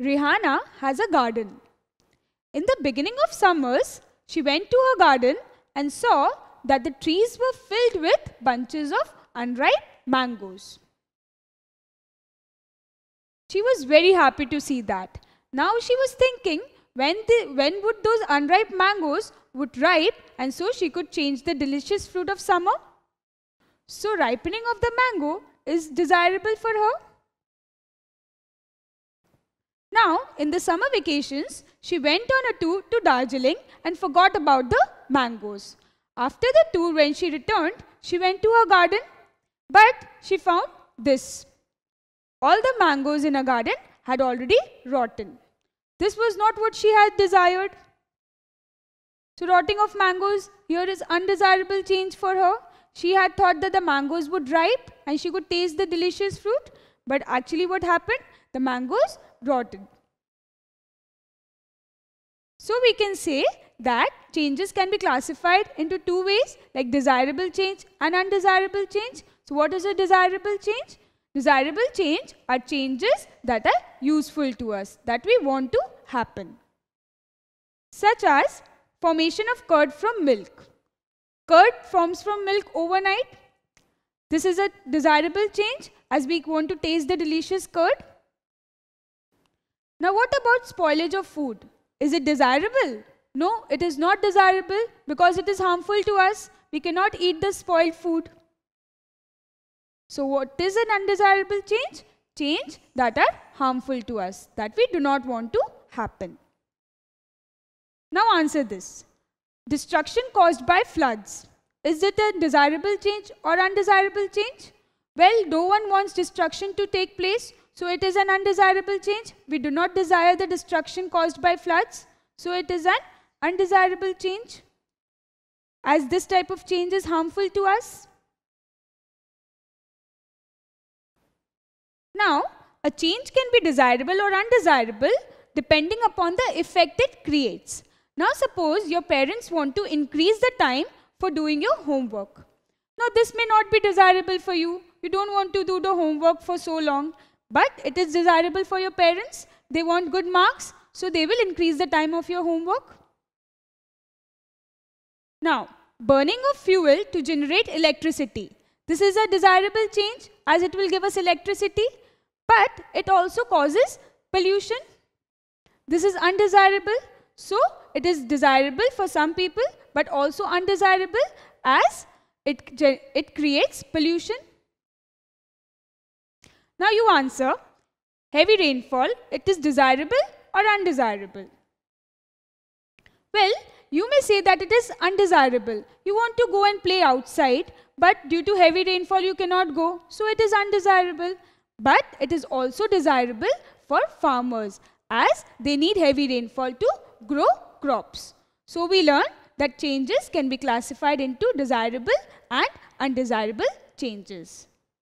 Rihanna has a garden. In the beginning of summers, she went to her garden and saw that the trees were filled with bunches of unripe mangoes. She was very happy to see that. Now she was thinking when, the, when would those unripe mangoes would ripe and so she could change the delicious fruit of summer. So ripening of the mango is desirable for her. Now, in the summer vacations, she went on a tour to Darjeeling and forgot about the mangoes. After the tour, when she returned, she went to her garden, but she found this. All the mangoes in her garden had already rotten. This was not what she had desired. So rotting of mangoes here is undesirable change for her. She had thought that the mangoes would ripe and she could taste the delicious fruit. But actually what happened? The mangoes rotted. So we can say that changes can be classified into two ways like desirable change and undesirable change. So what is a desirable change? Desirable change are changes that are useful to us, that we want to happen. Such as formation of curd from milk. Curd forms from milk overnight. This is a desirable change as we want to taste the delicious curd. Now what about spoilage of food? Is it desirable? No, it is not desirable because it is harmful to us. We cannot eat the spoiled food. So what is an undesirable change? Change that are harmful to us, that we do not want to happen. Now answer this. Destruction caused by floods. Is it a desirable change or undesirable change? Well, no one wants destruction to take place, so it is an undesirable change. We do not desire the destruction caused by floods, so it is an undesirable change. As this type of change is harmful to us, Now, a change can be desirable or undesirable depending upon the effect it creates. Now, suppose your parents want to increase the time for doing your homework. Now, this may not be desirable for you. You don't want to do the homework for so long, but it is desirable for your parents. They want good marks, so they will increase the time of your homework. Now, burning of fuel to generate electricity. This is a desirable change as it will give us electricity but it also causes pollution. This is undesirable. So it is desirable for some people but also undesirable as it, it creates pollution. Now you answer, heavy rainfall, it is desirable or undesirable? Well, you may say that it is undesirable. You want to go and play outside, but due to heavy rainfall you cannot go, so it is undesirable. But it is also desirable for farmers as they need heavy rainfall to grow crops. So we learn that changes can be classified into desirable and undesirable changes.